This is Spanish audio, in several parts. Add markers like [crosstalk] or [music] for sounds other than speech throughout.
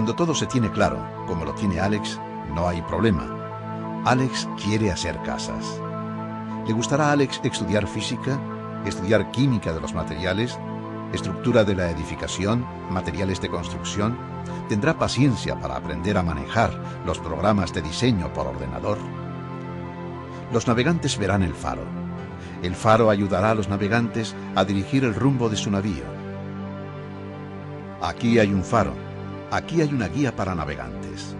Cuando todo se tiene claro, como lo tiene Alex, no hay problema. Alex quiere hacer casas. ¿Le gustará a Alex estudiar física, estudiar química de los materiales, estructura de la edificación, materiales de construcción? ¿Tendrá paciencia para aprender a manejar los programas de diseño por ordenador? Los navegantes verán el faro. El faro ayudará a los navegantes a dirigir el rumbo de su navío. Aquí hay un faro. Aquí hay una guía para navegantes.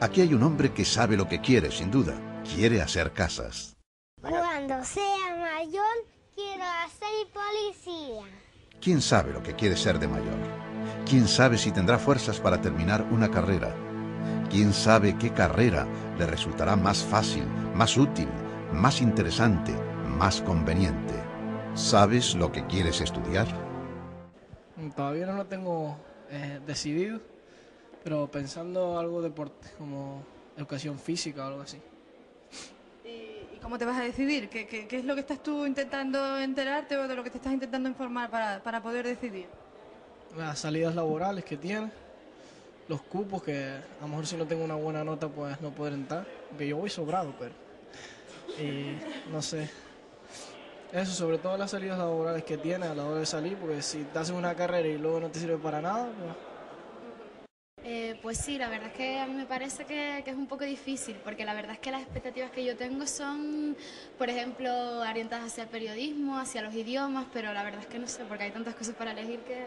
Aquí hay un hombre que sabe lo que quiere, sin duda. Quiere hacer casas. Cuando sea mayor, quiero ser policía. ¿Quién sabe lo que quiere ser de mayor? ¿Quién sabe si tendrá fuerzas para terminar una carrera? ¿Quién sabe qué carrera le resultará más fácil, más útil, más interesante, más conveniente? ¿Sabes lo que quieres estudiar? Todavía no lo tengo eh, decidido, pero pensando algo deporte, como educación física o algo así. ¿Y cómo te vas a decidir? ¿Qué, qué, qué es lo que estás tú intentando enterarte o de lo que te estás intentando informar para, para poder decidir? Las salidas laborales que tiene, los cupos que a lo mejor si no tengo una buena nota pues no podré entrar, porque yo voy sobrado, pero... Y no sé. Eso, sobre todo las salidas laborales que tiene a la hora de salir, porque si te haces una carrera y luego no te sirve para nada, pues Eh, pues sí, la verdad es que a mí me parece que, que es un poco difícil, porque la verdad es que las expectativas que yo tengo son, por ejemplo, orientadas hacia el periodismo, hacia los idiomas, pero la verdad es que no sé, porque hay tantas cosas para elegir que,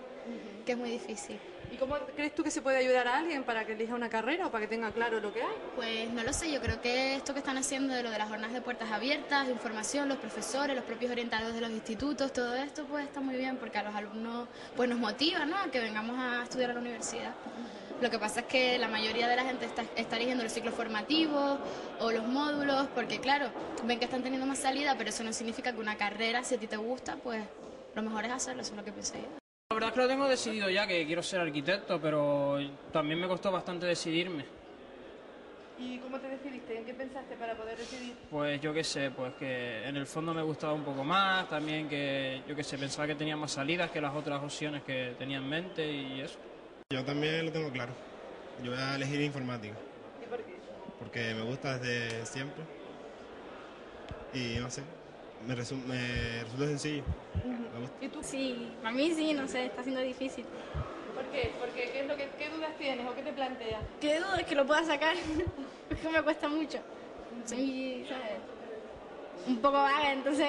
que es muy difícil. ¿Y cómo crees tú que se puede ayudar a alguien para que elija una carrera o para que tenga claro lo que hay? Pues no lo sé, yo creo que esto que están haciendo de lo de las jornadas de puertas abiertas, de información, los profesores, los propios orientadores de los institutos, todo esto pues está muy bien porque a los alumnos pues nos motiva ¿no? a que vengamos a estudiar a la universidad. Lo que pasa es que la mayoría de la gente está, eligiendo los ciclos formativos o los módulos porque claro, ven que están teniendo más salida, pero eso no significa que una carrera, si a ti te gusta, pues lo mejor es hacerlo, eso es lo que pensé yo. La verdad es que lo tengo decidido ya, que quiero ser arquitecto, pero también me costó bastante decidirme. ¿Y cómo te decidiste? ¿En qué pensaste para poder decidir? Pues yo qué sé, pues que en el fondo me gustaba un poco más, también que yo qué sé, pensaba que tenía más salidas que las otras opciones que tenía en mente y eso. Yo también lo tengo claro. Yo voy a elegir informática. ¿Y por qué? Porque me gusta desde siempre. Y no sé, me, resu- me resulta sencillo. Me gusta. ¿Y tú? Sí, para mí sí, no sé, está siendo difícil. ¿Por qué? Porque, ¿qué, es lo que, ¿Qué dudas tienes o qué te planteas? ¿Qué duda es que lo pueda sacar? [laughs] es que me cuesta mucho. Soy, ¿sabes? Un poco vaga, entonces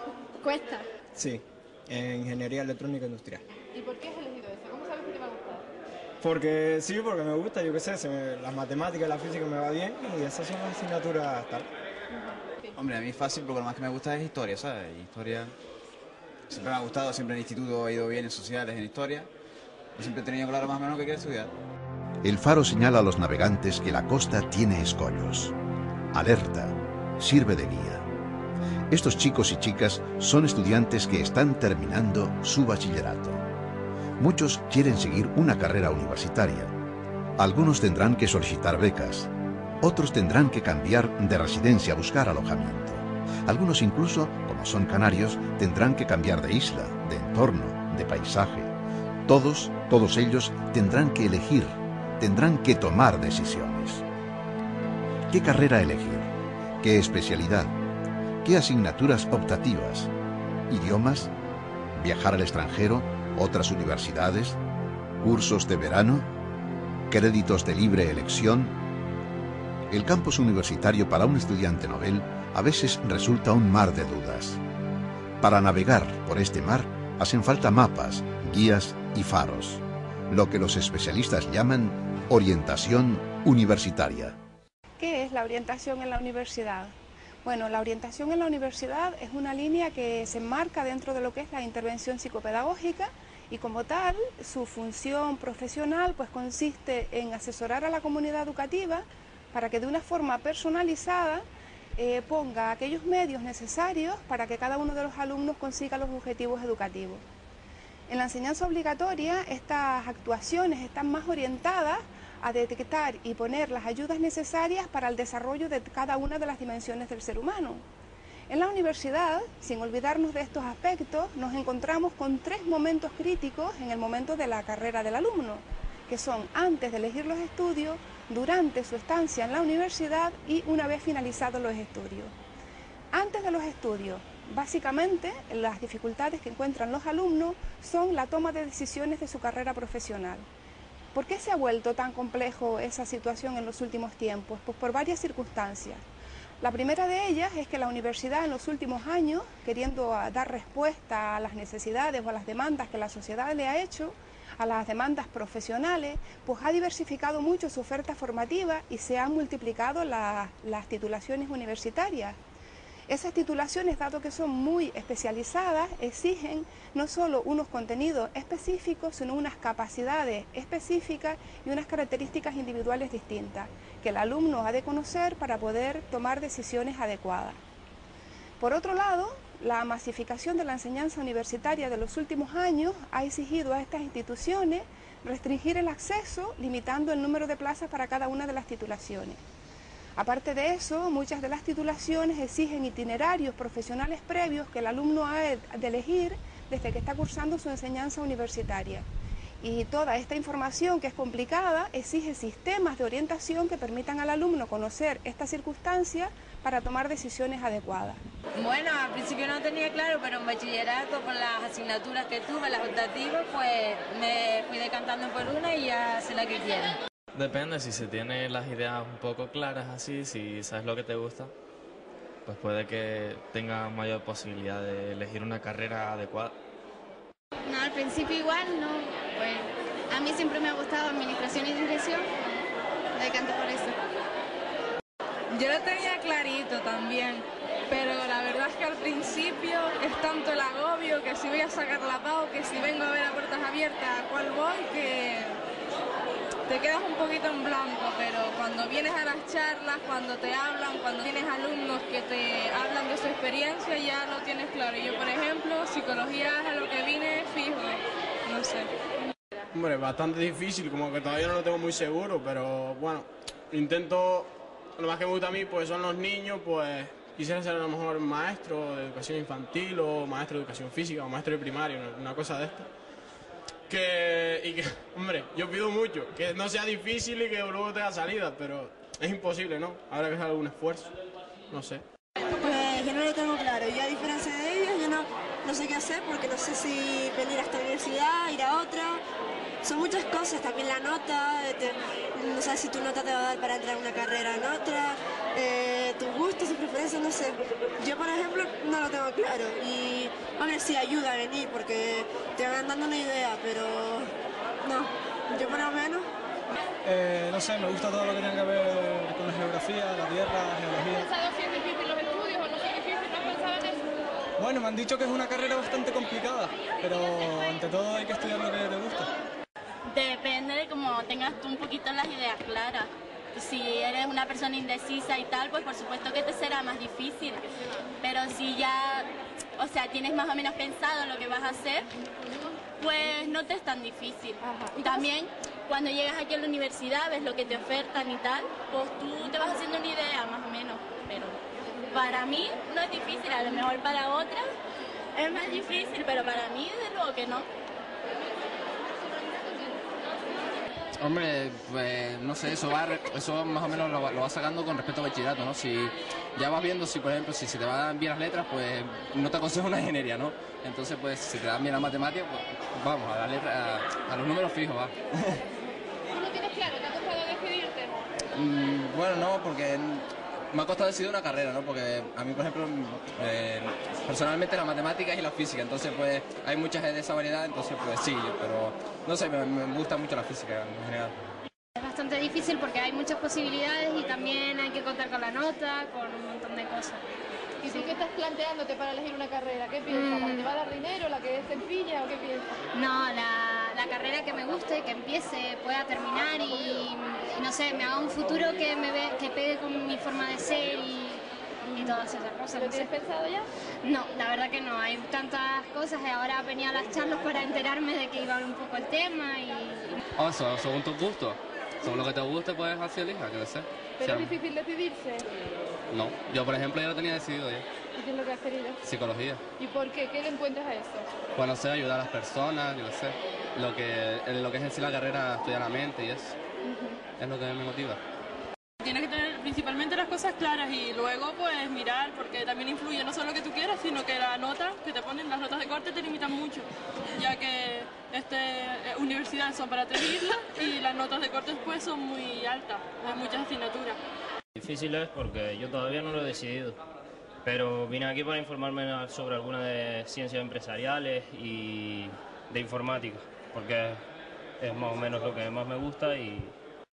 [laughs] cuesta. Sí, en ingeniería electrónica industrial. ¿Y por qué has elegido eso? ¿Cómo sabes que te va a gustar? Porque sí, porque me gusta, yo qué sé, se me- las matemáticas y la física me va bien y esas son las asignaturas tal. Hombre, a mí es fácil porque lo más que me gusta es historia, ¿sabes? Historia siempre me ha gustado, siempre en el instituto he ido bien en sociales, en historia. Y siempre he tenido claro más o menos que quiero estudiar. El faro señala a los navegantes que la costa tiene escollos. Alerta, sirve de guía. Estos chicos y chicas son estudiantes que están terminando su bachillerato. Muchos quieren seguir una carrera universitaria. Algunos tendrán que solicitar becas. Otros tendrán que cambiar de residencia a buscar alojamiento. Algunos incluso, como son canarios, tendrán que cambiar de isla, de entorno, de paisaje. Todos, todos ellos tendrán que elegir, tendrán que tomar decisiones. ¿Qué carrera elegir? ¿Qué especialidad? ¿Qué asignaturas optativas? ¿Idiomas? ¿Viajar al extranjero? ¿Otras universidades? ¿Cursos de verano? ¿Créditos de libre elección? El campus universitario para un estudiante novel a veces resulta un mar de dudas. Para navegar por este mar hacen falta mapas, guías y faros, lo que los especialistas llaman orientación universitaria. ¿Qué es la orientación en la universidad? Bueno, la orientación en la universidad es una línea que se enmarca dentro de lo que es la intervención psicopedagógica y como tal su función profesional pues consiste en asesorar a la comunidad educativa para que de una forma personalizada eh, ponga aquellos medios necesarios para que cada uno de los alumnos consiga los objetivos educativos. En la enseñanza obligatoria estas actuaciones están más orientadas a detectar y poner las ayudas necesarias para el desarrollo de cada una de las dimensiones del ser humano. En la universidad, sin olvidarnos de estos aspectos, nos encontramos con tres momentos críticos en el momento de la carrera del alumno. Que son antes de elegir los estudios, durante su estancia en la universidad y una vez finalizados los estudios. Antes de los estudios, básicamente las dificultades que encuentran los alumnos son la toma de decisiones de su carrera profesional. ¿Por qué se ha vuelto tan complejo esa situación en los últimos tiempos? Pues por varias circunstancias. La primera de ellas es que la universidad en los últimos años, queriendo dar respuesta a las necesidades o a las demandas que la sociedad le ha hecho, a las demandas profesionales, pues ha diversificado mucho su oferta formativa y se han multiplicado las titulaciones universitarias. Esas titulaciones, dado que son muy especializadas, exigen no solo unos contenidos específicos, sino unas capacidades específicas y unas características individuales distintas, que el alumno ha de conocer para poder tomar decisiones adecuadas. Por otro lado, la masificación de la enseñanza universitaria de los últimos años ha exigido a estas instituciones restringir el acceso, limitando el número de plazas para cada una de las titulaciones. Aparte de eso, muchas de las titulaciones exigen itinerarios profesionales previos que el alumno ha de elegir desde que está cursando su enseñanza universitaria. Y toda esta información que es complicada exige sistemas de orientación que permitan al alumno conocer estas circunstancias para tomar decisiones adecuadas. Bueno, al principio no tenía claro, pero en bachillerato con las asignaturas que tuve, las optativas, pues me fui decantando por una y ya sé la que quiero. Depende, si se tiene las ideas un poco claras así, si sabes lo que te gusta, pues puede que tengas mayor posibilidad de elegir una carrera adecuada. No, al principio igual, no. Pues a mí siempre me ha gustado administración y dirección. Me decanto por eso. Yo lo tenía clarito también, pero la verdad es que al principio es tanto el agobio que si voy a sacar la PAU, que si vengo a ver a puertas abiertas a cuál voy, que te quedas un poquito en blanco, pero cuando vienes a las charlas, cuando te hablan, cuando tienes alumnos que te hablan de su experiencia, ya lo tienes claro. Yo, por ejemplo, psicología es a lo que vine fijo, no sé. Hombre, bastante difícil, como que todavía no lo tengo muy seguro, pero bueno, intento, lo más que me gusta a mí pues son los niños, pues quisiera ser a lo mejor maestro de educación infantil o maestro de educación física o maestro de primaria, una cosa de esta que, y que, [laughs] hombre, yo pido mucho, que no sea difícil y que luego tenga salida, pero es imposible, ¿no? Habrá que hacer algún esfuerzo, no sé. Pues yo no lo tengo claro, yo a diferencia de ellos, yo no, no sé qué hacer porque no sé si venir a esta universidad, ir a otra, son muchas cosas, también la nota, no sabes si tu nota te va a dar para entrar a una carrera en otra, eh, tus gustos, tus preferencias, no sé. Yo, por ejemplo, no lo tengo claro y, hombre, sí ayuda a venir porque te van dando una idea, pero no, yo por lo menos... Eh, no sé, me gusta todo lo que tenga que ver con la geografía, la tierra, la geología. ¿Has pensado si es difícil los estudios o no es difícil? ¿No has pensado en eso? Bueno, me han dicho que es una carrera bastante complicada, pero ante todo hay que estudiar lo que te gusta. Depende de cómo tengas tú un poquito las ideas claras. Si eres una persona indecisa y tal, pues por supuesto que te será más difícil. Pero si ya, o sea, tienes más o menos pensado lo que vas a hacer, pues no te es tan difícil. También cuando llegas aquí a la universidad, ves lo que te ofertan y tal, pues tú te vas haciendo una idea más o menos. Pero para mí no es difícil, a lo mejor para otras es más difícil, pero para mí desde luego que no. Hombre, pues no sé, eso va, eso más o menos lo, va- lo sacando con respecto al bachillerato, ¿no? Si ya vas viendo si, por ejemplo, si se te van bien las letras, pues no te aconsejo [laughs] una ingeniería, ¿no? Entonces, pues si te dan bien las matemáticas, pues vamos, a la letra, a, a los números fijos, va. ¿Tú lo tienes claro? ¿Te ha costado decidirte? Mm, bueno, no, porque me ha costado decidir una carrera, ¿no? Porque a mí, por ejemplo, eh, personalmente las matemáticas y la física, entonces pues hay muchas de esa variedad, entonces pues sí, pero no sé, me, me gusta mucho la física en general. Es bastante difícil porque hay muchas posibilidades y también hay que contar con la nota, con un montón de cosas. ¿Y tú qué estás planteándote para elegir una carrera? ¿Qué piensas? ¿La que te va a dar dinero, la que es sencilla o qué piensas? No, la, la carrera que me guste, que empiece, pueda terminar y, y no sé, me haga un futuro que me ve, que pegue con mi forma de ser y, y todas esas cosas. ¿Lo no sé. tienes pensado ya? No, la verdad que no, hay tantas cosas y ahora venía a las charlas para enterarme de que iba un poco el tema y... Oh, so- según tus gustos. Según lo que te guste, puedes hacer elija, que sé. Pero O sea, es difícil decidirse. no, yo por ejemplo ya lo tenía decidido ya. ¿Y qué es lo que has querido? Psicología. ¿Y por qué? ¿Qué le encuentras a eso? Bueno, sé ayudar a las personas, yo qué sé. Lo que, en lo que es en sí la carrera, estudiar la mente y eso. Es lo que me motiva. Tienes que tener principalmente las cosas claras y luego pues mirar, porque también influye no solo lo que tú quieras, sino que la nota que te ponen, las notas de corte te limitan mucho, ya que este, eh, universidades son para tres islas y las notas de corte pues son muy altas, hay muchas asignaturas. Difícil es porque yo todavía no lo he decidido, pero vine aquí para informarme sobre algunas de ciencias empresariales y de informática, porque es más o menos lo que más me gusta y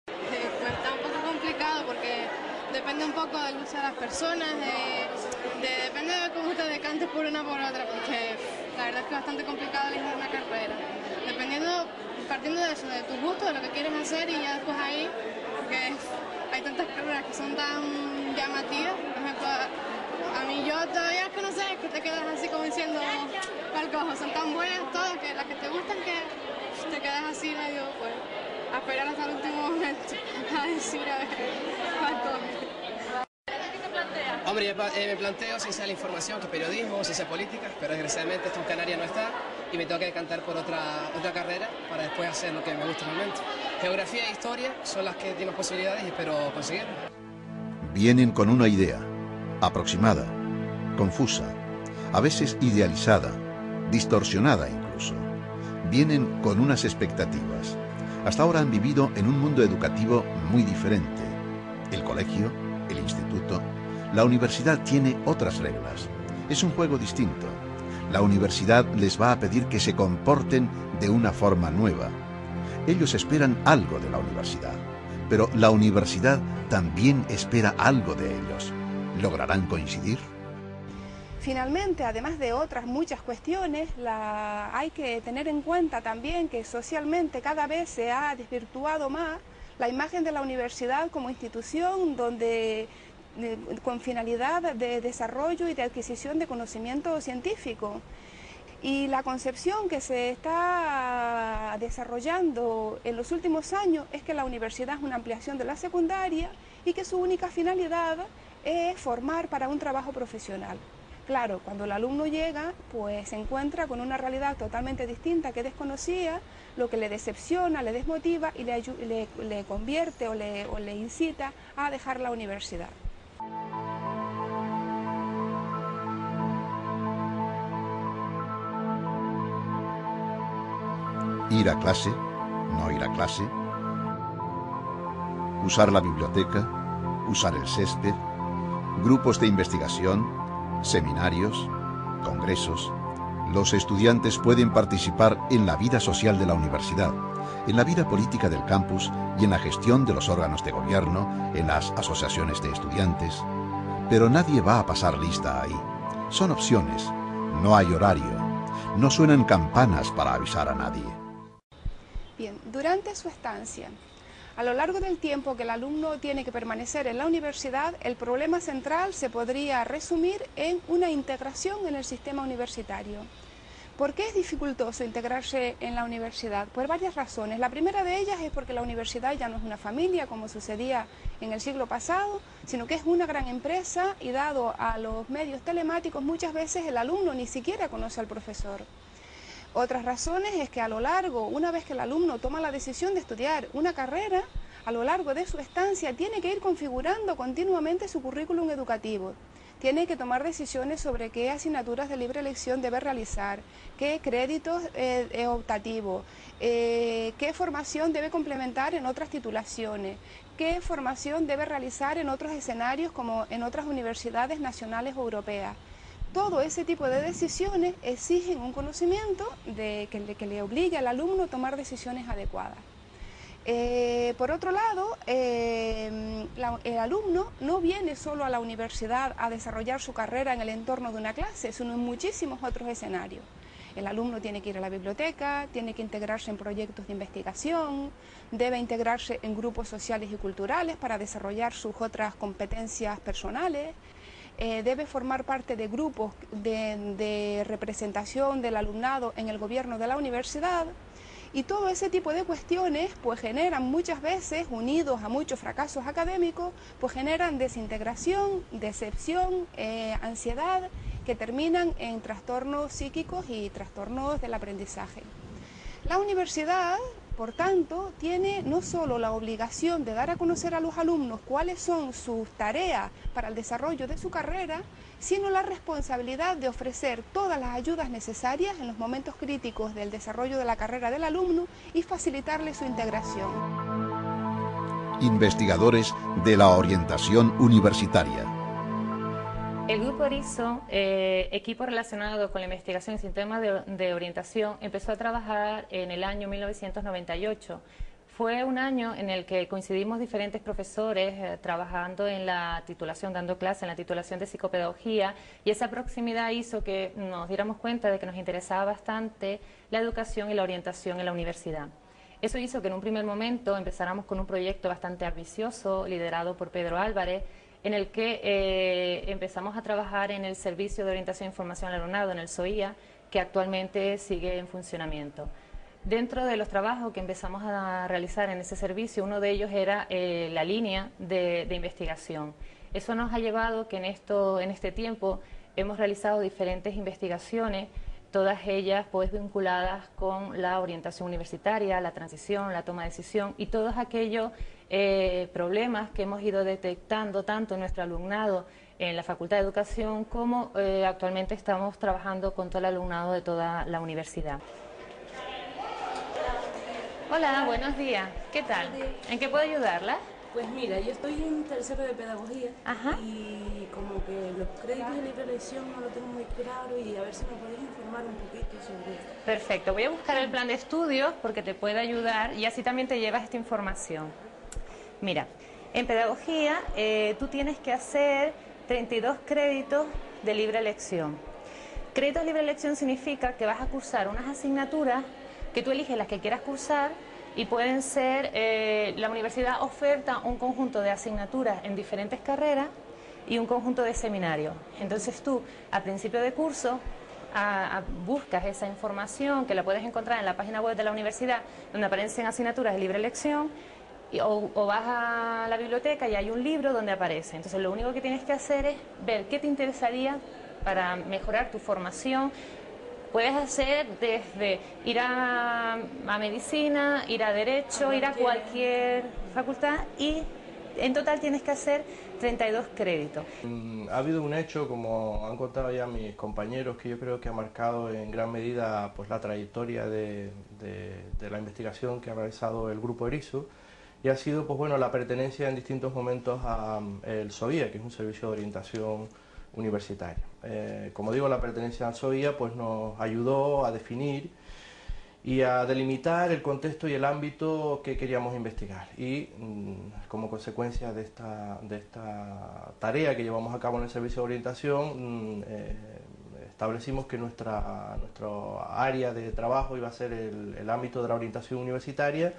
Eh, pues está un poco complicado porque depende un poco del uso de las personas, de, de- depende de cómo te decantes por una por otra, porque la verdad es que es bastante complicado elegir una carrera. Dependiendo, partiendo de eso, de tus gustos, de lo que quieres hacer y ya después ahí, porque hay tantas carreras que son tan llamativas, por ejemplo, a, a mí yo todavía es que no sé, es que te quedas así como diciendo, Son tan buenas todas que las que te gustan que te quedas así medio, pues, a esperar hasta el último momento [laughs] a decir a ver cuál coge. Hombre, eh, me planteo ciencia de la información, que es periodismo, ciencia política, pero desgraciadamente esto en Canarias no está y me tengo que decantar por otra, otra carrera para después hacer lo que me gusta realmente. Geografía e historia son las que tienen posibilidades y espero conseguirlo. Vienen con una idea, aproximada, confusa, a veces idealizada, distorsionada incluso. Vienen con unas expectativas. Hasta ahora han vivido en un mundo educativo muy diferente. El colegio, el instituto, la universidad tiene otras reglas. Es un juego distinto. La universidad les va a pedir que se comporten de una forma nueva. Ellos esperan algo de la universidad, pero la universidad también espera algo de ellos. ¿Lograrán coincidir? Finalmente, además de otras muchas cuestiones, hay que tener en cuenta también que socialmente cada vez se ha desvirtuado más la imagen de la universidad como institución donde eh, con finalidad de desarrollo y de adquisición de conocimiento científico. Y la concepción que se está desarrollando en los últimos años es que la universidad es una ampliación de la secundaria y que su única finalidad es formar para un trabajo profesional. Claro, cuando el alumno llega, pues se encuentra con una realidad totalmente distinta que desconocía, lo que le decepciona, le desmotiva y le, convierte o le, o le incita a dejar la universidad. Ir a clase, no ir a clase, usar la biblioteca, usar el césped, grupos de investigación, seminarios, congresos. Los estudiantes pueden participar en la vida social de la universidad, en la vida política del campus y en la gestión de los órganos de gobierno, en las asociaciones de estudiantes. Pero nadie va a pasar lista ahí. Son opciones, no hay horario, no suenan campanas para avisar a nadie. Bien, durante su estancia, a lo largo del tiempo que el alumno tiene que permanecer en la universidad, el problema central se podría resumir en una integración en el sistema universitario. ¿Por qué es dificultoso integrarse en la universidad? Por varias razones. La primera de ellas es porque la universidad ya no es una familia como sucedía en el siglo pasado, sino que es una gran empresa y dado a los medios telemáticos muchas veces el alumno ni siquiera conoce al profesor. Otras razones es que a lo largo, una vez que el alumno toma la decisión de estudiar una carrera, a lo largo de su estancia tiene que ir configurando continuamente su currículum educativo. Tiene que tomar decisiones sobre qué asignaturas de libre elección debe realizar, qué créditos eh, eh, optativos, eh, qué formación debe complementar en otras titulaciones, qué formación debe realizar en otros escenarios como en otras universidades nacionales o europeas todo ese tipo de decisiones exigen un conocimiento de, que, le, obligue al alumno a tomar decisiones adecuadas. Eh, por otro lado, la- el alumno no viene solo a la universidad a desarrollar su carrera en el entorno de una clase, sino en muchísimos otros escenarios. El alumno tiene que ir a la biblioteca, tiene que integrarse en proyectos de investigación, debe integrarse en grupos sociales y culturales para desarrollar sus otras competencias personales, eh, debe formar parte de grupos de, representación del alumnado en el gobierno de la universidad y todo ese tipo de cuestiones pues generan muchas veces, unidos a muchos fracasos académicos, pues generan desintegración, decepción, eh, ansiedad, que terminan en trastornos psíquicos y trastornos del aprendizaje. La universidad, por tanto, tiene no solo la obligación de dar a conocer a los alumnos cuáles son sus tareas para el desarrollo de su carrera, sino la responsabilidad de ofrecer todas las ayudas necesarias en los momentos críticos del desarrollo de la carrera del alumno y facilitarle su integración. Investigadores de la orientación universitaria. El Grupo Horizon, eh, equipo relacionado con la investigación y sistemas de, de orientación, empezó a trabajar en el año 1998 fue un año en el que coincidimos diferentes profesores eh, trabajando en la titulación, dando clases en la titulación de psicopedagogía y esa proximidad hizo que nos diéramos cuenta de que nos interesaba bastante la educación y la orientación en la universidad. Eso hizo que en un primer momento empezáramos con un proyecto bastante ambicioso liderado por Pedro Álvarez en el que eh, empezamos a trabajar en el Servicio de Orientación e Información al Alumnado, en el SOIA, que actualmente sigue en funcionamiento. Dentro de los trabajos que empezamos a realizar en ese servicio, uno de ellos era eh, la línea de, investigación. Eso nos ha llevado que en, esto, en este tiempo hemos realizado diferentes investigaciones, todas ellas pues vinculadas con la orientación universitaria, la transición, la toma de decisión y todos aquellos eh, problemas que hemos ido detectando tanto en nuestro alumnado en la Facultad de Educación como eh, actualmente estamos trabajando con todo el alumnado de toda la universidad. Hola, buenos días. ¿Qué tal? ¿En qué puedo ayudarla? Pues mira, yo estoy en tercero de pedagogía y como que los créditos de libre elección no lo tengo muy claro y a ver si me podéis informar un poquito sobre esto. Perfecto, voy a buscar el plan de estudios porque te puede ayudar y así también te llevas esta información. Mira, en pedagogía eh, tú tienes que hacer 32 créditos de libre elección. Créditos de libre elección significa que vas a cursar unas asignaturas que tú eliges las que quieras cursar y pueden ser, eh, la universidad oferta un conjunto de asignaturas en diferentes carreras y un conjunto de seminarios. Entonces tú, a principio de curso, buscas esa información que la puedes encontrar en la página web de la universidad, donde aparecen asignaturas de libre elección, o, o, vas a la biblioteca y hay un libro donde aparece. Entonces lo único que tienes que hacer es ver qué te interesaría para mejorar tu formación, puedes hacer desde ir a, medicina, ir a derecho, ir a cualquier facultad y en total tienes que hacer 32 créditos. Mm, ha habido un hecho, como han contado ya mis compañeros, que yo creo que ha marcado en gran medida pues, la trayectoria de, la investigación que ha realizado el Grupo ERISO y ha sido pues, bueno, la pertenencia en distintos momentos al SOIA, que es un servicio de orientación universitaria. Eh, como digo, la pertenencia al SOIA pues, nos ayudó a definir y a delimitar el contexto y el ámbito que queríamos investigar. Y mm, como consecuencia de esta, de esta tarea que llevamos a cabo en el servicio de orientación, mm, eh, establecimos que nuestra, nuestro área de trabajo iba a ser el ámbito de la orientación universitaria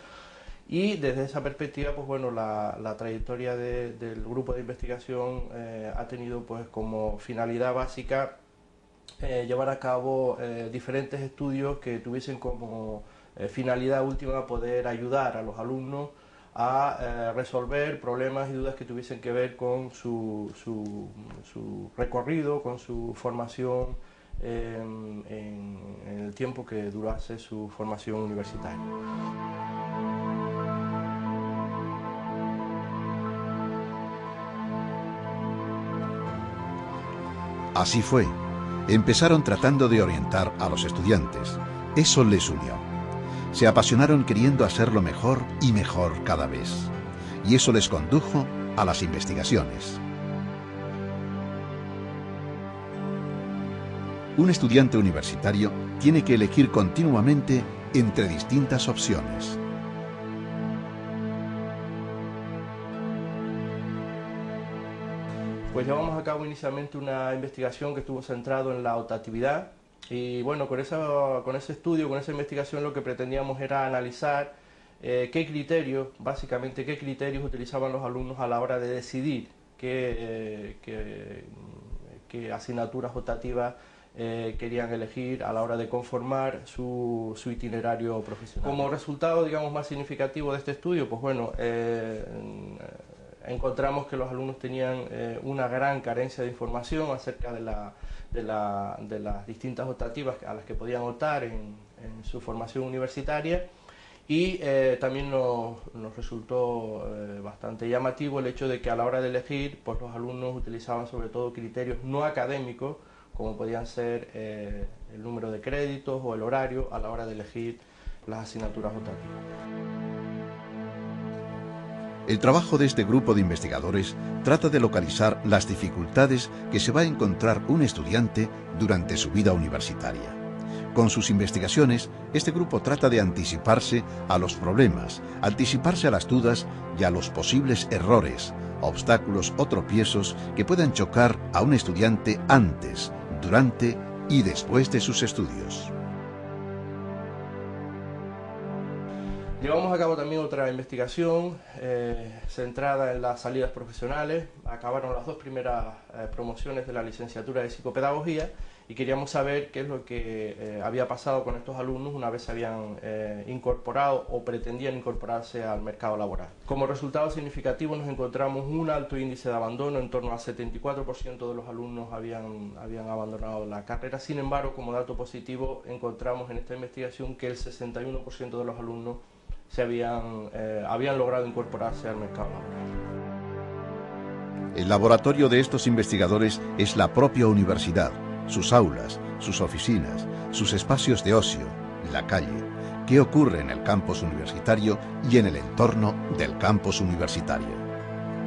y desde esa perspectiva, pues bueno, la, la trayectoria del grupo de investigación eh, ha tenido pues como finalidad básica eh, llevar a cabo eh, diferentes estudios que tuviesen como finalidad última poder ayudar a los alumnos a resolver problemas y dudas que tuviesen que ver con su, su, recorrido, con su formación en, en el tiempo que durase su formación universitaria. Así fue. Empezaron tratando de orientar a los estudiantes. Eso les unió. Se apasionaron queriendo hacerlo mejor y mejor cada vez. Y eso les condujo a las investigaciones. Un estudiante universitario tiene que elegir continuamente entre distintas opciones. Pues llevamos a cabo inicialmente una investigación que estuvo centrado en la optatividad y bueno, con, con ese estudio, con esa investigación lo que pretendíamos era analizar eh, qué criterios, básicamente qué criterios utilizaban los alumnos a la hora de decidir qué, eh, asignaturas optativas eh, querían elegir a la hora de conformar su, su, itinerario profesional. Como resultado, digamos, más significativo de este estudio, pues bueno, encontramos que los alumnos tenían eh, una gran carencia de información acerca de, la, de, la, de las distintas optativas a las que podían optar en, su formación universitaria y eh, también nos, resultó eh, bastante llamativo el hecho de que a la hora de elegir, pues los alumnos utilizaban sobre todo criterios no académicos, como podían ser el número de créditos o el horario a la hora de elegir las asignaturas optativas. El trabajo de este grupo de investigadores trata de localizar las dificultades que se va a encontrar un estudiante durante su vida universitaria. Con sus investigaciones, este grupo trata de anticiparse a los problemas, anticiparse a las dudas y a los posibles errores, obstáculos o tropiezos que puedan chocar a un estudiante antes, durante y después de sus estudios. Llevamos a cabo también otra investigación eh, centrada en las salidas profesionales. Acabaron las dos primeras eh, promociones de la licenciatura de psicopedagogía y queríamos saber qué es lo que eh, había pasado con estos alumnos una vez se habían incorporado o pretendían incorporarse al mercado laboral. Como resultado significativo nos encontramos un alto índice de abandono, en torno al 74% de los alumnos habían, habían abandonado la carrera, sin embargo como dato positivo encontramos en esta investigación que el 61% de los alumnos se habían, eh, habían logrado incorporarse al mercado laboral. El laboratorio de estos investigadores es la propia universidad, sus aulas, sus oficinas, sus espacios de ocio, la calle, qué ocurre en el campus universitario y en el entorno del campus universitario.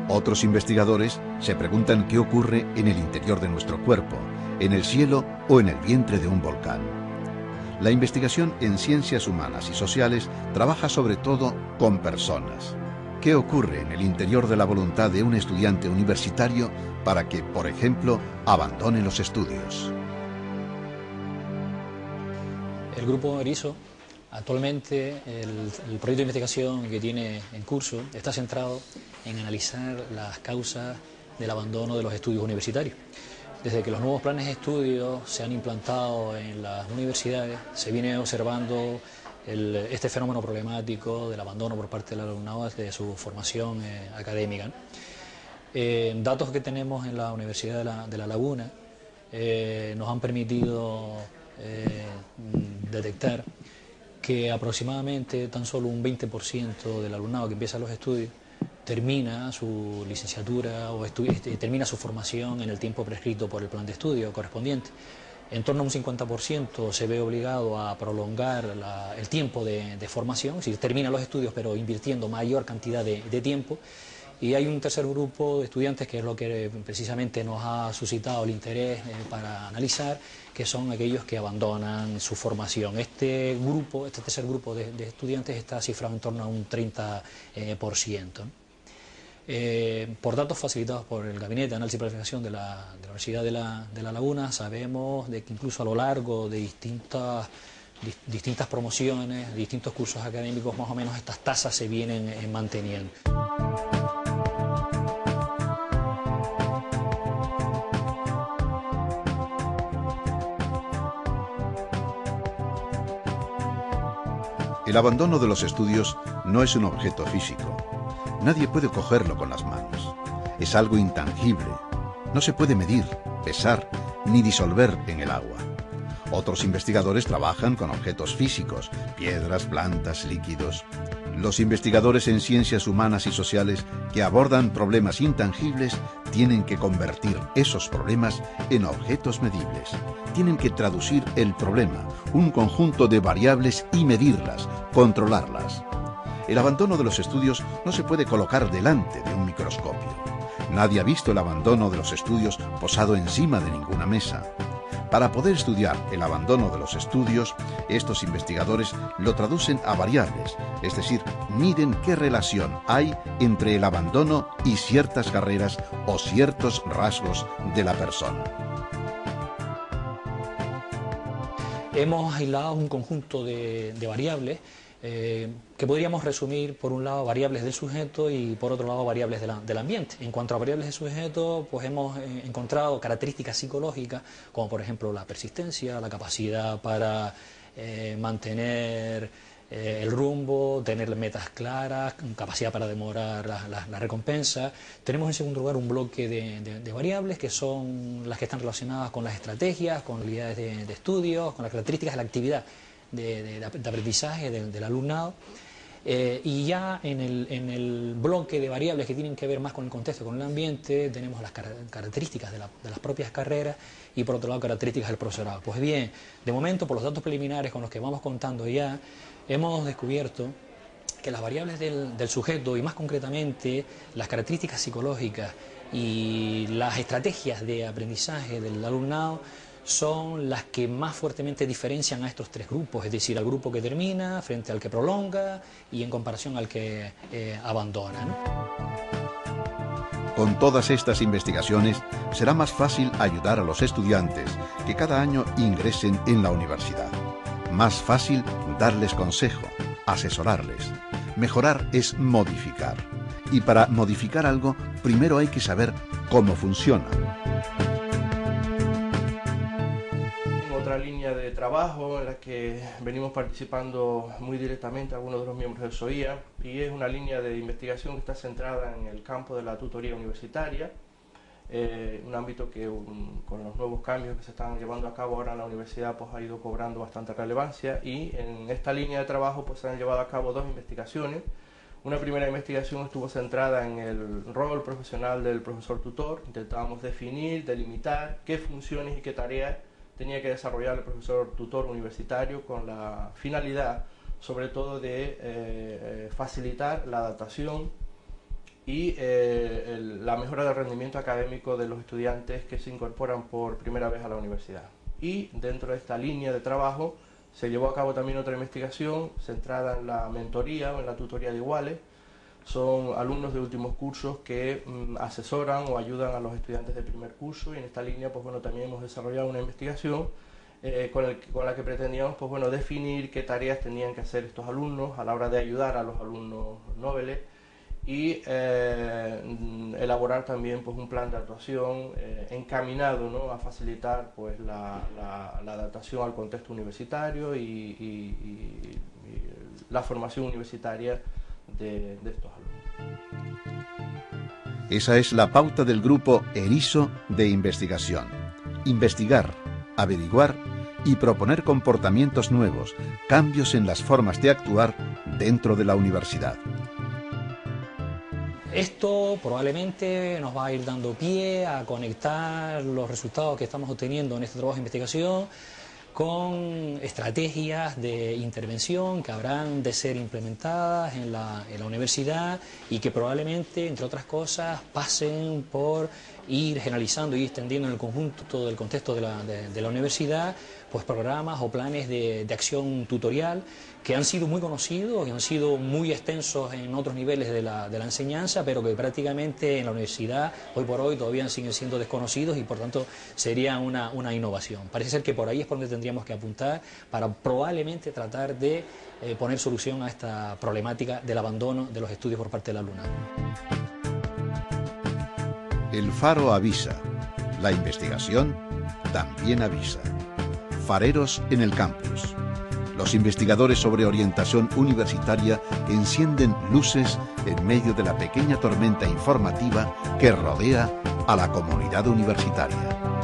Otros investigadores se preguntan qué ocurre en el interior de nuestro cuerpo, en el cielo o en el vientre de un volcán. La investigación en ciencias humanas y sociales trabaja sobre todo con personas. ¿Qué ocurre en el interior de la voluntad de un estudiante universitario para que, por ejemplo, abandone los estudios? El grupo Erizo, actualmente el, proyecto de investigación que tiene en curso está centrado en analizar las causas del abandono de los estudios universitarios. Desde que los nuevos planes de estudio se han implantado en las universidades, se viene observando este fenómeno problemático del abandono por parte del alumnado de su formación eh, académica. Eh, datos que tenemos en la Universidad de La, Laguna eh, nos han permitido detectar que aproximadamente tan solo un 20% del alumnado que empieza los estudios termina su licenciatura o termina su formación en el tiempo prescrito por el plan de estudio correspondiente en torno a un 50% se ve obligado a prolongar el tiempo de, formación, es decir, termina los estudios pero invirtiendo mayor cantidad de, tiempo. Y hay un tercer grupo de estudiantes que es lo que precisamente nos ha suscitado el interés eh, para analizar, que son aquellos que abandonan su formación. Este grupo, este tercer grupo de, estudiantes está cifrado en torno a un 30%. Eh, por datos facilitados por el Gabinete de Análisis y Planificación de la, Universidad de la, Laguna, sabemos de que incluso a lo largo de distintas, distintas promociones, distintos cursos académicos, más o menos estas tasas se vienen eh, manteniendo. El abandono de los estudios no es un objeto físico, Nadie puede cogerlo con las manos. Es algo intangible. No se puede medir, pesar, ni disolver en el agua. Otros investigadores trabajan con objetos físicos, piedras, plantas, líquidos. Los investigadores en ciencias humanas y sociales que abordan problemas intangibles tienen que convertir esos problemas en objetos medibles. Tienen que traducir el problema, un conjunto de variables y medirlas, controlarlas. El abandono de los estudios no se puede colocar delante de un microscopio. Nadie ha visto el abandono de los estudios posado encima de ninguna mesa. Para poder estudiar el abandono de los estudios, estos investigadores lo traducen a variables, es decir, miden qué relación hay entre el abandono y ciertas carreras o ciertos rasgos de la persona. Hemos aislado un conjunto de, variables eh, que podríamos resumir por un lado variables del sujeto y por otro lado variables del ambiente. En cuanto a variables del sujeto, pues hemos eh, encontrado características psicológicas como por ejemplo la persistencia, la capacidad para eh, mantener el rumbo, tener metas claras, capacidad para demorar la, recompensa. Tenemos en segundo lugar un bloque de, variables que son las que están relacionadas con las estrategias, con habilidades de, de estudios, con las características de la actividad de, aprendizaje del, alumnado. Eh, y ya en el, en el, bloque de variables que tienen que ver más con el contexto, con el ambiente, tenemos las características de, las propias carreras y por otro lado características del profesorado. Pues bien, de momento, por los datos preliminares con los que vamos contando ya, hemos descubierto que las variables del, del sujeto y más concretamente las características psicológicas y las estrategias de aprendizaje del alumnado son las que más fuertemente diferencian a estos tres grupos, es decir, al grupo que termina frente al que prolonga y en comparación al que eh, abandona. Con todas estas investigaciones será más fácil ayudar a los estudiantes que cada año ingresen en la universidad. Más fácil darles consejo, asesorarles. Mejorar es modificar. Y para modificar algo, primero hay que saber cómo funciona. De trabajo en la que venimos participando muy directamente algunos de los miembros de SOIA y es una línea de investigación que está centrada en el campo de la tutoría universitaria, eh, un ámbito que con los nuevos cambios que se están llevando a cabo ahora en la universidad pues ha ido cobrando bastante relevancia y en esta línea de trabajo pues se han llevado a cabo dos investigaciones una primera investigación estuvo centrada en el rol profesional del profesor tutor. Intentábamos definir, delimitar qué funciones y qué tareas tenía que desarrollar el profesor tutor universitario con la finalidad, sobre todo, de eh, eh, facilitar la adaptación y eh, la mejora del rendimiento académico de los estudiantes que se incorporan por primera vez a la universidad. Y dentro de esta línea de trabajo, se llevó a cabo también otra investigación centrada en la mentoría o en la tutoría de iguales. Son alumnos de últimos cursos que mm, asesoran o ayudan a los estudiantes de primer curso y en esta línea pues, bueno, también hemos desarrollado una investigación eh, con, la que pretendíamos pues, bueno, definir qué tareas tenían que hacer estos alumnos a la hora de ayudar a los alumnos noveles y eh, elaborar también pues, un plan de actuación eh, encaminado ¿no? a facilitar pues, la, la, adaptación al contexto universitario y, la formación universitaria de, de, estos alumnos. Esa es la pauta del grupo ERISO de investigación. Investigar, averiguar y proponer comportamientos nuevos, cambios en las formas de actuar dentro de la universidad. Esto probablemente nos va a ir dando pie a conectar los resultados que estamos obteniendo en este trabajo de investigación con estrategias de intervención que habrán de ser implementadas en la, universidad y que probablemente, entre otras cosas, pasen por ir generalizando y extendiendo en el conjunto todo el contexto de la, de la universidad pues programas o planes de, acción tutorial que han sido muy conocidos y han sido muy extensos en otros niveles de la, enseñanza, pero que prácticamente en la universidad hoy por hoy todavía siguen siendo desconocidos y por tanto sería una, innovación. Parece ser que por ahí es por donde tendríamos que apuntar para probablemente tratar de eh, poner solución a esta problemática del abandono de los estudios por parte del alumnado. El faro avisa, la investigación también avisa en el campus. Los investigadores sobre orientación universitaria encienden luces en medio de la pequeña tormenta informativa que rodea a la comunidad universitaria.